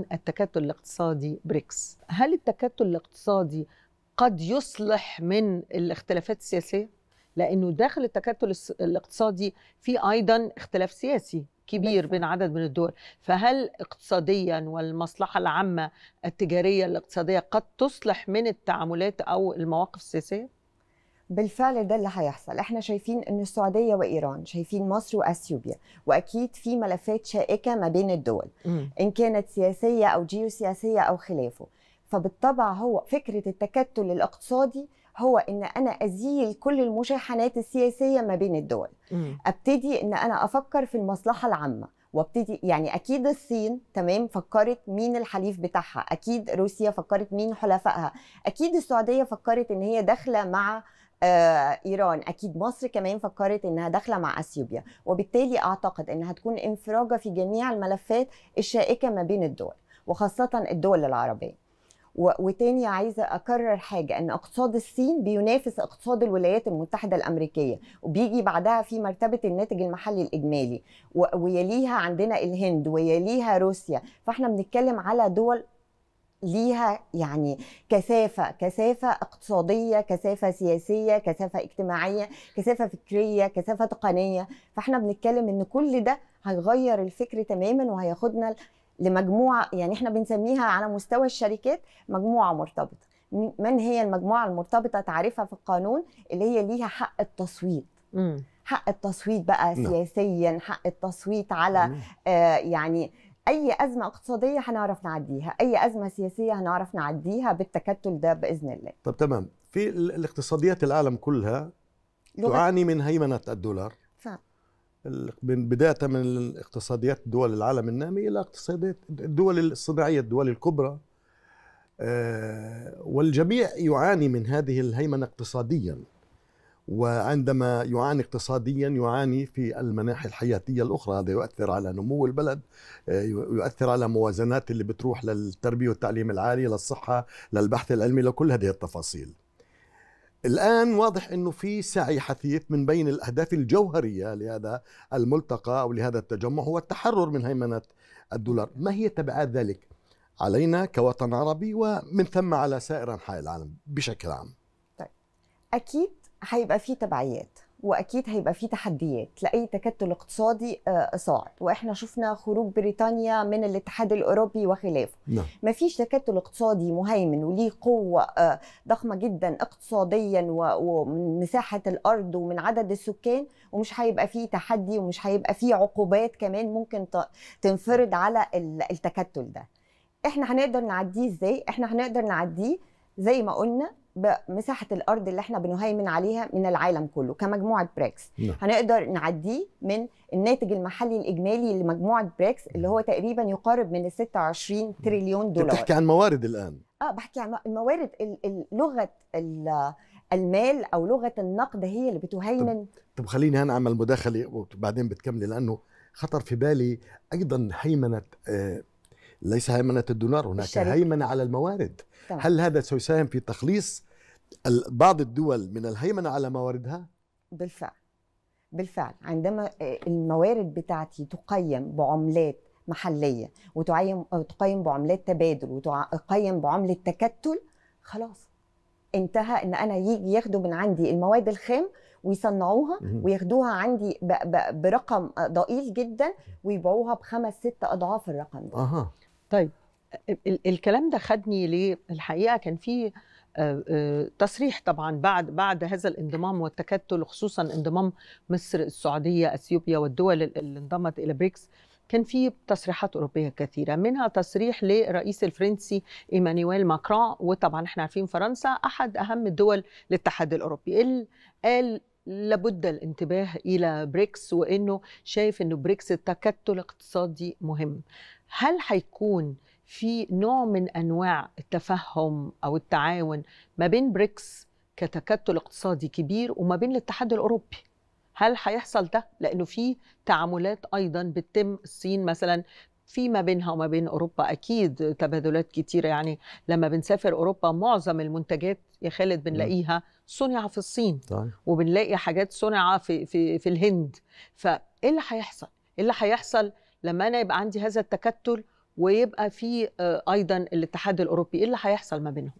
التكتل الاقتصادي بريكس. هل التكتل الاقتصادي قد يصلح من الاختلافات السياسية؟ لأنه داخل التكتل الاقتصادي في أيضا اختلاف سياسي كبير. بين عدد من الدول. فهل اقتصاديا والمصلحة العامة التجارية الاقتصادية قد تصلح من التعاملات أو المواقف السياسية؟ بالفعل ده اللي هيحصل. إحنا شايفين إن السعودية وإيران شايفين مصر وأثيوبيا وأكيد في ملفات شائكة ما بين الدول إن كانت سياسية أو جيوسياسية أو خلافه. فبالطبع هو فكرة التكتل الاقتصادي هو إن أنا أزيل كل المشاحنات السياسية ما بين الدول. أبتدي إن أنا أفكر في المصلحة العامة وأبتدي يعني أكيد الصين تمام فكرت مين الحليف بتاعها أكيد روسيا فكرت مين حلفائها أكيد السعودية فكرت إن هي داخلة مع آه إيران. أكيد مصر كمان فكرت إنها داخلة مع أثيوبيا وبالتالي أعتقد إنها تكون انفراجة في جميع الملفات الشائكة ما بين الدول وخاصة الدول العربية. وتاني عايزة أكرر حاجة إن اقتصاد الصين بينافس اقتصاد الولايات المتحدة الأمريكية وبيجي بعدها في مرتبة الناتج المحلي الإجمالي ويليها عندنا الهند ويليها روسيا. فإحنا بنتكلم على دول ليها يعني كثافة كثافة اقتصادية كثافة سياسية كثافة اجتماعية كثافة فكرية كثافة تقنية. فاحنا بنتكلم إن كل ده هيغير الفكر تماما وهياخدنا لمجموعة يعني إحنا بنسميها على مستوى الشركات مجموعة مرتبطة. من هي المجموعة المرتبطة؟ تعرفها في القانون اللي هي ليها حق التصويت. حق التصويت بقى نعم. سياسيا حق التصويت على آه يعني أي أزمة اقتصادية هنعرف نعديها أي أزمة سياسية هنعرف نعديها بالتكتل ده بإذن الله. طب تمام. في ال- الاقتصاديات العالم كلها لغة تعاني من هيمنة الدولار. فعلا. ال- من بداية من الاقتصاديات دول العالم النامي إلى اقتصاديات الدول الصناعية الدول الكبرى. آه، والجميع يعاني من هذه الهيمنة اقتصاديا. وعندما يعاني اقتصاديا يعاني في المناحي الحياتية الأخرى. هذا يؤثر على نمو البلد آه، يؤثر على موازنات اللي بتروح للتربية والتعليم العالي للصحة للبحث العلمي لكل هذه التفاصيل. الآن واضح أنه في سعي حثيث من بين الأهداف الجوهرية لهذا الملتقى أو لهذا التجمع هو التحرر من هيمنة الدولار. ما هي تبعات ذلك؟ علينا كوطن عربي ومن ثم على سائر أنحاء العالم بشكل عام. أكيد هيبقى فيه تبعيات وأكيد هيبقى فيه تحديات لأي تكتل اقتصادي آه، صاعد. وإحنا شفنا خروج بريطانيا من الاتحاد الأوروبي وخلافه. نعم. مفيش تكتل اقتصادي مهيمن وليه قوة آه، ضخمة جدا اقتصاديا ومن مساحة الأرض ومن عدد السكان ومش هيبقى فيه تحدي ومش هيبقى فيه عقوبات كمان ممكن تنفرض على ال- التكتل ده. إحنا هنقدر نعديه إزاي؟ إحنا هنقدر نعديه زي ما قلنا بمساحة الأرض اللي إحنا بنهيمن عليها من العالم كله كمجموعة بريكس. نعم. هنقدر نعديه من الناتج المحلي الإجمالي لمجموعة بريكس اللي هو تقريبا يقارب من ال 26 تريليون أنت دولار. بتحكي عن موارد الآن. آه بحكي عن الموارد ال- ال- لغة ال- المال أو لغة النقد هي اللي بتهيمن. طب خليني أنا أعمل مداخلة وبعدين بتكملي لأنه خطر في بالي أيضا هيمنة آه، ليس هيمنة الدولار هناك الشركة. هيمنة على الموارد تمام. هل هذا سيساهم في تخليص بعض الدول من الهيمنة على مواردها؟ بالفعل بالفعل عندما آه، الموارد بتاعتي تقيم بعملات محلية وتقيم بعملات تبادل وتقيم بعملة تكتل خلاص انتهى إن أنا يجي ياخدوا من عندي المواد الخام ويصنعوها. وياخدوها عندي برقم ضئيل جدا ويبيعوها بخمس ست أضعاف الرقم ده أها ال- الكلام ده خدني ليه؟ الحقيقة كان في آه، آه، تصريح طبعا بعد بعد هذا الانضمام والتكتل خصوصا انضمام مصر السعودية إثيوبيا والدول اللي انضمت إلى بريكس. كان في تصريحات أوروبية كثيرة منها تصريح للرئيس الفرنسي إيمانويل ماكرون وطبعا إحنا عارفين فرنسا أحد أهم دول الاتحاد الأوروبي. قال لابد الانتباه إلى بريكس وإنه شايف إنه بريكس تكتل اقتصادي مهم. هل هيكون في نوع من أنواع التفهم أو التعاون ما بين بريكس كتكتل اقتصادي كبير وما بين الاتحاد الأوروبي؟ هل هيحصل ده لأنه في تعاملات أيضا بتتم؟ الصين مثلا في ما بينها وما بين أوروبا أكيد تبادلات كتيره يعني لما بنسافر أوروبا معظم المنتجات يا خالد بنلاقيها صنع في الصين طيب. وبنلاقي حاجات صنع في في في الهند. فإيه اللي هيحصل؟ إيه اللي هيحصل لما أنا يبقى عندي هذا التكتل ويبقى في آه، أيضا الاتحاد الأوروبي إيه اللي هيحصل ما بينهم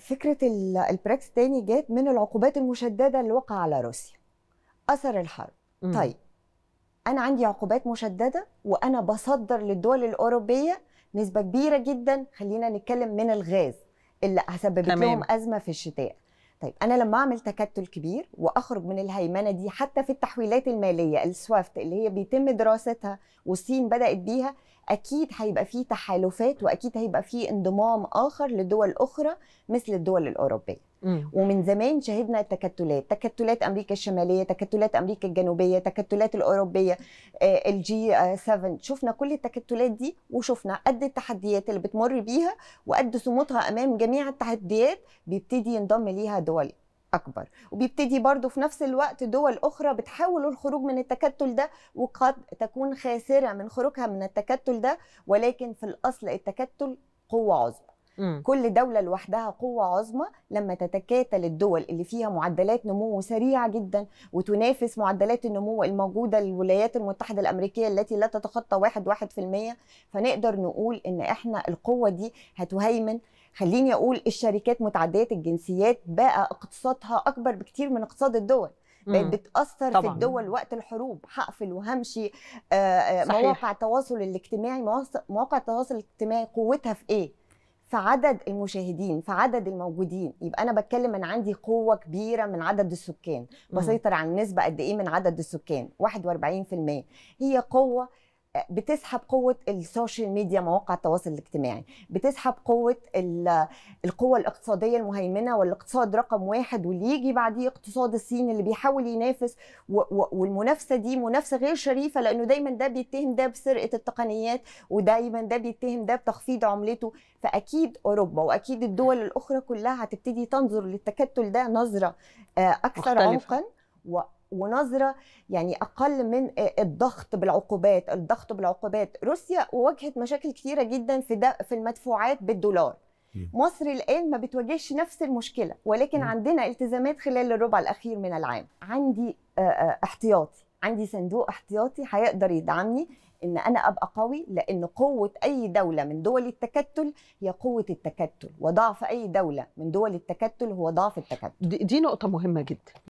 فكرة ال- البريكس تاني جات من العقوبات المشددة اللي وقع على روسيا أثر الحرب مم. طيب أنا عندي عقوبات مشددة وأنا بصدر للدول الأوروبية نسبة كبيرة جدا خلينا نتكلم من الغاز اللي تمام. لهم أزمة في الشتاء طيب أنا لما أعمل تكتل كبير وأخرج من الهيمنة دي حتى في التحويلات المالية ال SWIFT اللي هي بيتم دراستها والصين بدأت بيها أكيد هيبقى في تحالفات وأكيد هيبقى في انضمام آخر لدول أخرى مثل الدول الأوروبية. ومن زمان شهدنا التكتلات تكتلات أمريكا الشمالية تكتلات أمريكا الجنوبية تكتلات الأوروبية آه، الجي آه، 7 شفنا كل التكتلات دي وشفنا قد التحديات اللي بتمر بيها وقد صمودها أمام جميع التحديات بيبتدي ينضم ليها دول أكبر. وبيبتدي برضو في نفس الوقت دول أخرى بتحاول الخروج من التكتل ده وقد تكون خاسرة من خروجها من التكتل ده ولكن في الأصل التكتل قوة عظمى. مم. كل دولة لوحدها قوة عظمى لما تتكاتل الدول اللي فيها معدلات نمو سريعة جدا وتنافس معدلات النمو الموجودة للولايات المتحدة الأمريكية التي لا تتخطى واحد واحد في المية فنقدر نقول إن إحنا القوة دي هتهيمن خليني أقول الشركات متعددة الجنسيات بقى اقتصادها أكبر بكتير من اقتصاد الدول بقت مم. بتأثر في طبعاً. الدول وقت الحروب هقفل وهمشي آه، آه،. مواقع التواصل الاجتماعي مواقع التواصل الاجتماعي قوتها في إيه؟ في عدد المشاهدين في عدد الموجودين. يبقى أنا بتكلم ان عندي قوة كبيرة من عدد السكان. بسيطر على النسبة قد إيه من عدد السكان. 41% هي قوة بتسحب قوة ال social media مواقع التواصل الاجتماعي بتسحب قوة ال- القوة الاقتصادية المهيمنة والاقتصاد رقم واحد واللي يجي بعديه اقتصاد الصين اللي بيحاول ينافس و- و- والمنافسة دي منافسة غير شريفة لأنه دايما ده بيتهم ده بسرقة التقنيات ودايما ده بيتهم ده بتخفيض عملته فأكيد أوروبا وأكيد الدول الأخرى كلها هتبتدي تنظر للتكتل ده نظرة آه، أكثر مختلفة. عمقا و- ونظرة يعني أقل من الضغط بالعقوبات. الضغط بالعقوبات. روسيا واجهت مشاكل كتيرة جدا في ده في المدفوعات بالدولار. مصر الآن ما بتواجهش نفس المشكلة ولكن. عندنا التزامات خلال الربع الأخير من العام. عندي احتياطي. عندي صندوق احتياطي هيقدر يدعمني إن أنا أبقى قوي لأن قوة أي دولة من دول التكتل هي قوة التكتل وضعف أي دولة من دول التكتل هو ضعف التكتل. دي, دي نقطة مهمة جدا.